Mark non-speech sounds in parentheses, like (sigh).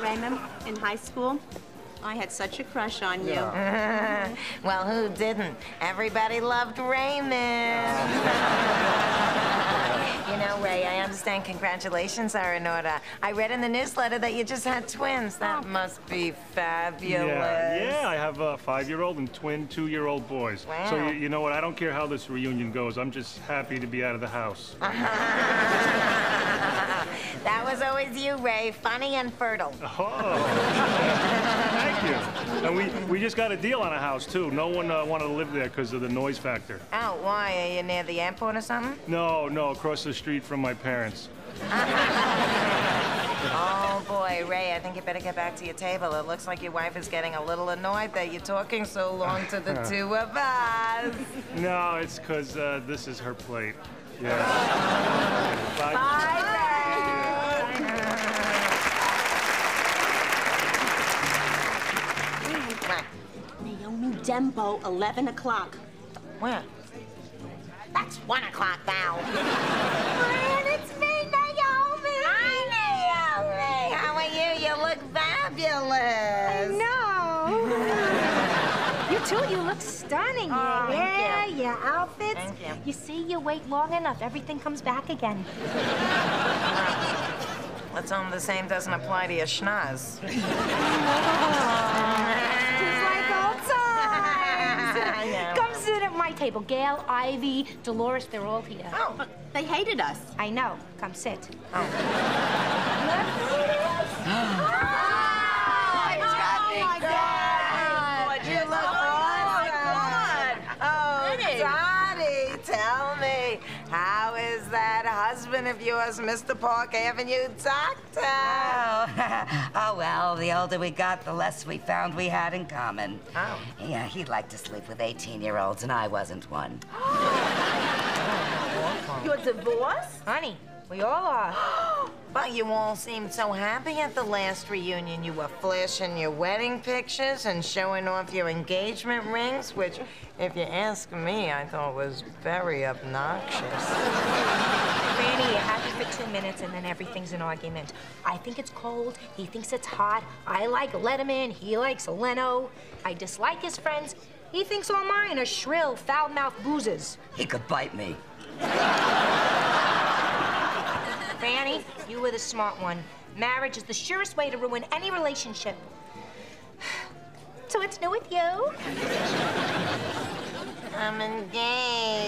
Raymond, in high school, I had such a crush on you. (laughs) well, who didn't? Everybody loved Raymond. (laughs) you know, Ray, I understand congratulations are in order. I read in the newsletter that you just had twins. That oh. must be fabulous. Yeah, yeah, I have a five-year-old and twin two-year-old boys. So you, you know what? I don't care how this reunion goes. I'm just happy to be out of the house. (laughs) that was always you, Ray. Funny and fertile. Oh, (laughs) thank you. And we, we just got a deal on a house, too. No one uh, wanted to live there because of the noise factor. Oh, why? Are you near the airport or something? No, no, across the street from my parents. (laughs) Oh, boy, Ray, I think you better get back to your table. It looks like your wife is getting a little annoyed that you're talking so long to the (laughs) two of us. No, it's because uh, this is her plate. Yeah. Bye. Bye, Dembo, 11 o'clock. Where? That's one o'clock now. (laughs) And it's me, Naomi! Hi, Naomi. How are you? You look fabulous. No. (laughs) you too, you look stunning. Oh, yeah, you. your outfits. Thank you. You see, you wait long enough, everything comes back again. (laughs) Let's hope the same doesn't apply to your schnoz. Just like old times. I know. Come sit at my table. Gail, Ivy, Dolores, they're all here. Oh, They hated us. I know. Come sit. You husband of yours, Mr. Park Avenue doctor? Oh, (laughs) oh, well, the older we got, the less we found we had in common. Oh. Yeah, he liked to sleep with 18-year-olds, and I wasn't one. (gasps) You're divorced? Honey, we all are. (gasps) (gasps) But you all seemed so happy at the last reunion. You were flashing your wedding pictures and showing off your engagement rings, which, if you ask me, I thought was very obnoxious. Fanny, you're happy for two minutes and then everything's an argument. I think it's cold. He thinks it's hot. I like Letterman. He likes Leno. I dislike his friends. He thinks all mine are shrill, foul-mouthed boozers. He could bite me. Fanny, you were the smart one. Marriage is the surest way to ruin any relationship. (sighs) So what's new with you? I'm engaged.